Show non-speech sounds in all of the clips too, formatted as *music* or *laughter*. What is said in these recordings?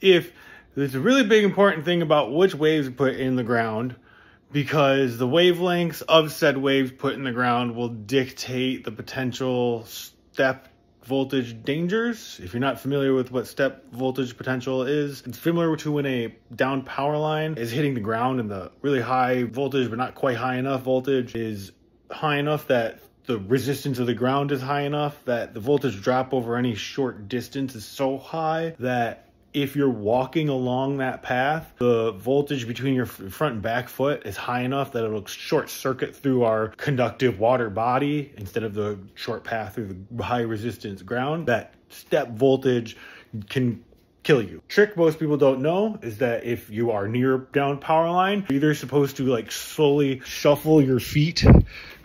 if there's a really big important thing about which waves put in the ground because the wavelengths of said waves put in the ground will dictate the potential step voltage dangers. If you're not familiar with what step voltage potential is, it's similar to when a down power line is hitting the ground and the really high voltage but not quite high enough voltage is high enough that the resistance of the ground is high enough that the voltage drop over any short distance is so high that if you're walking along that path, the voltage between your front and back foot is high enough that it'll short circuit through our conductive water body instead of the short path through the high resistance ground. That step voltage can kill you. Trick most people don't know is that if you are near down power line, you're either supposed to like slowly shuffle your feet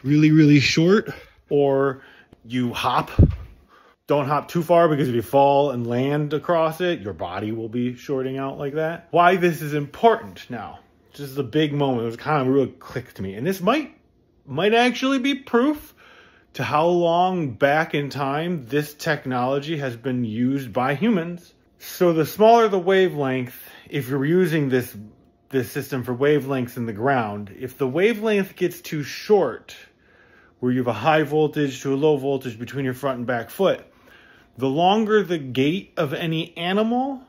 really, really short or you hop don't hop too far because if you fall and land across it, your body will be shorting out like that. Why this is important now. This is a big moment. It was kind of really clicked to me. And this might might actually be proof to how long back in time this technology has been used by humans. So the smaller the wavelength, if you're using this this system for wavelengths in the ground, if the wavelength gets too short, where you have a high voltage to a low voltage between your front and back foot, the longer the gait of any animal,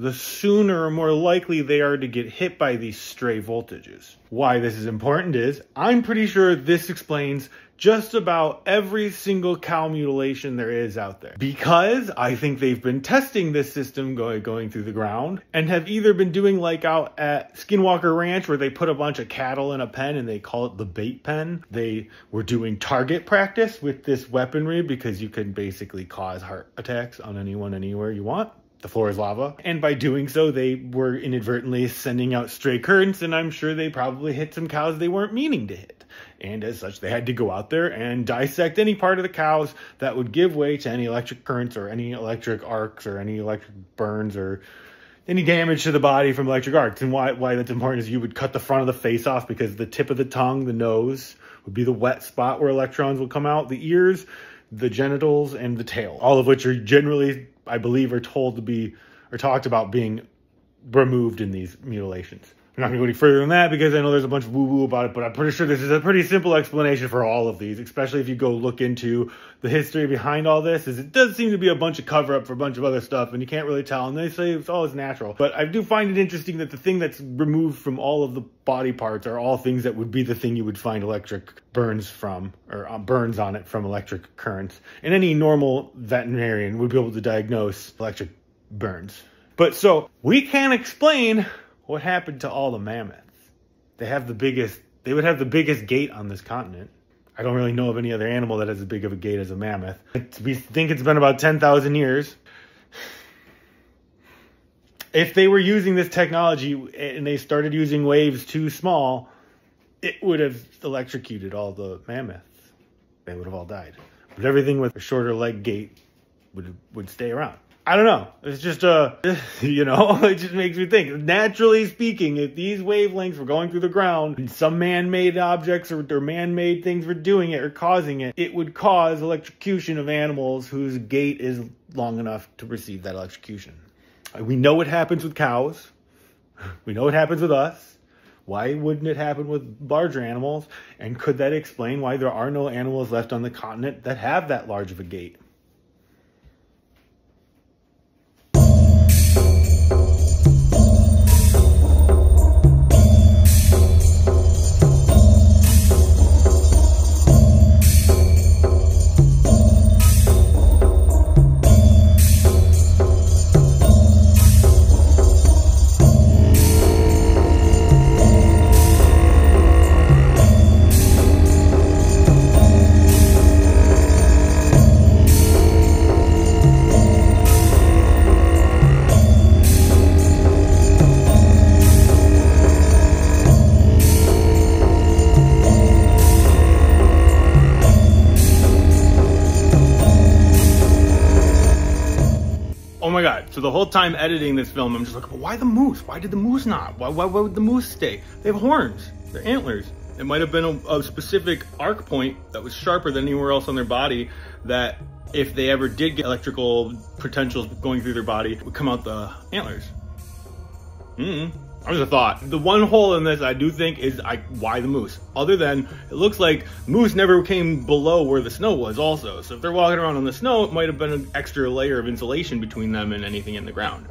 the sooner or more likely they are to get hit by these stray voltages. Why this is important is I'm pretty sure this explains just about every single cow mutilation there is out there. Because I think they've been testing this system going, going through the ground and have either been doing like out at Skinwalker Ranch where they put a bunch of cattle in a pen and they call it the bait pen. They were doing target practice with this weaponry because you can basically cause heart attacks on anyone anywhere you want the floor is lava. And by doing so, they were inadvertently sending out stray currents, and I'm sure they probably hit some cows they weren't meaning to hit. And as such, they had to go out there and dissect any part of the cows that would give way to any electric currents or any electric arcs or any electric burns or any damage to the body from electric arcs. And why, why that's important is you would cut the front of the face off because the tip of the tongue, the nose, would be the wet spot where electrons will come out. The ears, the genitals, and the tail, all of which are generally, I believe, are told to be or talked about being removed in these mutilations. I'm not going to go any further than that because I know there's a bunch of woo woo about it, but I'm pretty sure this is a pretty simple explanation for all of these, especially if you go look into the history behind all this. Is it does seem to be a bunch of cover up for a bunch of other stuff, and you can't really tell. And they say it's always natural, but I do find it interesting that the thing that's removed from all of the body parts are all things that would be the thing you would find electric burns from or um, burns on it from electric currents. And any normal veterinarian would be able to diagnose electric burns. But so we can't explain what happened to all the mammoths? They have the biggest, they would have the biggest gait on this continent. I don't really know of any other animal that has as big of a gait as a mammoth. We think it's been about 10,000 years. If they were using this technology and they started using waves too small, it would have electrocuted all the mammoths. They would have all died. But everything with a shorter leg gait would would stay around. I don't know. It's just uh *laughs* you know, *laughs* it just makes me think. Naturally speaking, if these wavelengths were going through the ground and some man-made objects or, or man-made things were doing it or causing it, it would cause electrocution of animals whose gait is long enough to receive that electrocution. We know what happens with cows. *laughs* We know what happens with us. Why wouldn't it happen with larger animals? And could that explain why there are no animals left on the continent that have that large of a gait? So the whole time editing this film, I'm just like, why the moose? Why did the moose not? Why, why, why would the moose stay? They have horns. They're antlers. It might have been a, a specific arc point that was sharper than anywhere else on their body that if they ever did get electrical potentials going through their body, would come out the antlers. That was a thought. The one hole in this I do think is I, why the moose. Other than it looks like moose never came below where the snow was also. So if they're walking around on the snow, it might have been an extra layer of insulation between them and anything in the ground.